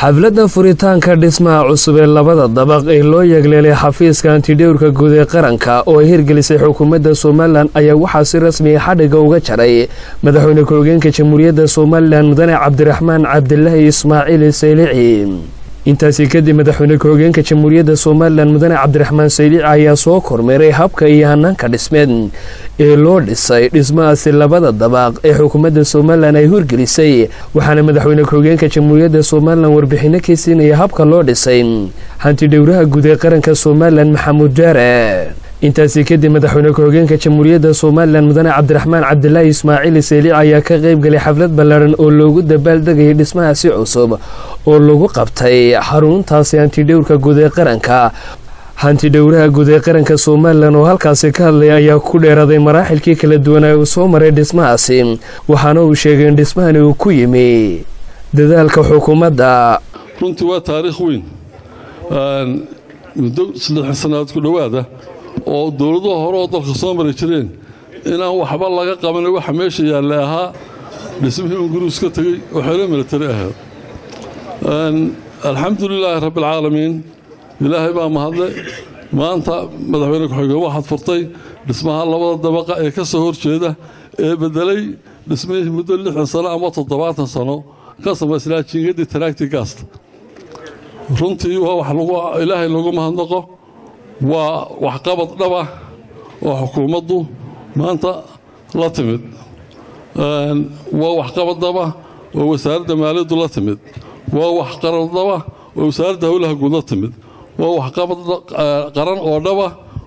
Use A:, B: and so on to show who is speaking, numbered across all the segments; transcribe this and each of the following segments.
A: xafladda furitaanka dhismaha cusub ee labada dabaq ee loo yeegleelay xafiiska antidhowrka guud ee qaranka oo ay hirgelisay xukuumadda somalilan ayaa waxaa si rasmiya xadhiga uga jaray. Madaxweyne ku-xigeenka jamhuuriyadda somalilan mudane cabdiraxmaan cabdilaahi ismaaciil saylici intaasi kadib madaxweyne ku-xigeenka jamhuuriyadda somalilan mudane cabdiraxmaan saylici ayaa soo kormeeray habka iyo hanaanka dhismeed ee loo dhisay dhismahaasi labada dabaq ee xukuumadda somalilan ay hirgelisay waxaana madaxweyne ku-xigeenka jamhuuriyadda somalilan warbixino ka siinaya habka loo dhisay. Hantidhowraha guud ee qaranka somalilan maxamuud jaare intaasi kadib madaxweyne ku-xigeenka jamhuuriyadda somalilan mudane cabdiraxmaan cabdilaahi ismaaciil saylici ayaa ka qayb galay xaflad ballaadhan oo loogu dabaaldegayay dhismahaasi cusub oo lagu qabtay xaruntaasi hantidhowrka guud ee qaranka. Hantidhowraha guud ee qaranka somalilan oo halkaasi ka hadlaya ayaa ku dheeraaday maraaxilkii kala duwanaa uu soo maray dhismahaasi waxaana uu sheegay in dhismahani uu ku yimi dadaalka xukuumadda.
B: Runtii waa taariikh weyn. Muddo saddex sannadood ku dhowaada oo dowladaha hore oo dalka soo mari jireen inaan waxba laga qabanin waxa meesha yaallay ahaa. Dhismihii ingiriis ka tegey oo xeelo militari ahayd. Alxamdu lilaahi rabbialcaalamiin ilaahay baa mahadle maanta madaxweyne ku-xigeen waxaad furtay. Dhismaha labada dabaqa ee ka soo horjeeda ee beddelay dhismihii muddo lixdan sano ama toddobaatan sano ka samaysnaa jiingaddii taraagtii gaasta runtii waa wax ilaahay lagu mahadnaqo waa waxqabad dhaba oo xukuumaddu maanta la timid. Waa waxqabad dhaba oo wasaaradda maaliyaddu la timid. Waa wax qaran dhaba oo wasaaradda howlaha guud la timid. Waa waxqabad qaran oo dhaba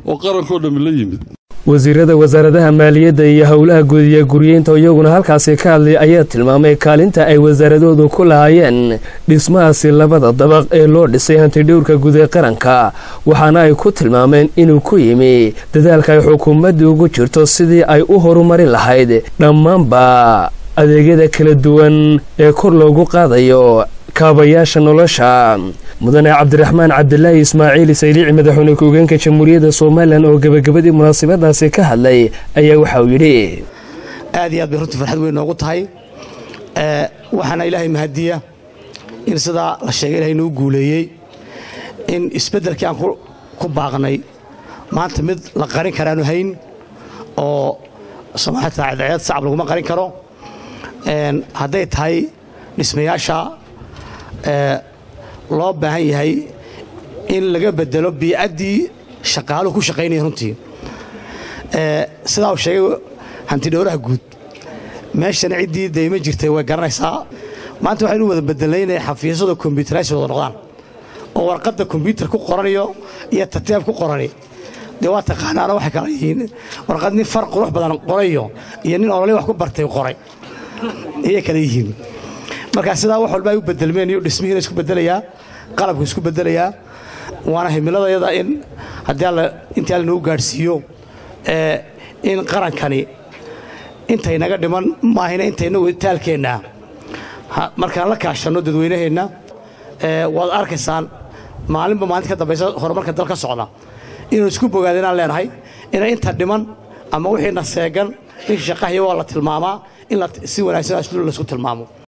B: oo qarankoo dhammi la yimid
A: wasiirada wasaaradaha maaliyadda iyo howlaha guud iyo guryeynta iyaguna halkaasi ka hadlay ayaa tilmaamay kaalinta ay wasaaradoodu ku lahaayeen dhismahaasi labada dabaq ee loo dhisay hantidhowrka guud ee qaranka. Waxaana ay ku tilmaameen inuu ku yimi dadaalka ay xukuumaddu ugu jirto sidii ay u horumarin lahayd dhammaanba adeegyada kala duwan ee kor loogu qaadayo kaabayaasha nolosha mudane cabdiraxmaan cabdilaahi ismaaciil saylici madaxweyne ku-hogeenka jamhuuriyadda somalilan oo gebagabadii munaasabadaasi ka hadlay ayaa waxa uu yidhi
C: aad iyo aad bay runtii farxad weyn noogu tahay. Waxaana ilaahay mahadiya in sidaa la sheegay ilahay nuu guuleeyey in isbeddelkii aan ku baaqnay maanta mid la qarin karaanu hayn oo soomaalita cadceed sacab laguma qarin karo. Hadday tahay dhismayaasha loo baahan yahay in laga bedelo biicaddii shaqaaluhu ku shaqaynaya runtii. Sidaa uu sheegay hantidhowraha guud meeshana ciddii dayma jirtay way garanaysaa. Maanta waxaynu wada bedelnay inay xafiisyada kombyutaraysi wada noqdaan oo warqadda kombyutar ku qoraniyo iyo tartiib ku qorani. Dee waa taqaanaano waxay kala yihiin warqad nin far qurux badan qorayo iyo nin ololay wax ku bartay qoray. Ayay kala yihiin markaa sidaa wax walba ay u bedelmeen iyo dhismihiina isku bedelayaa qalabku isku bedelayaa waana himiladayada in intii alla nagu gaadhsiiyo in qarankani intay naga dhiman maahina intaynagu taalkeenna. Markaan la kaashanno dadweynaheenna waad arkaysaan maalinba maalinta ka dambaysa horumarka dal socda. Inaynu isku bogaada leenahay inay inta dhiman ama wixiina seegan ninkii shaqahaya waa la tilmaamaa in si wanaagsan asluul la isku tilmaamo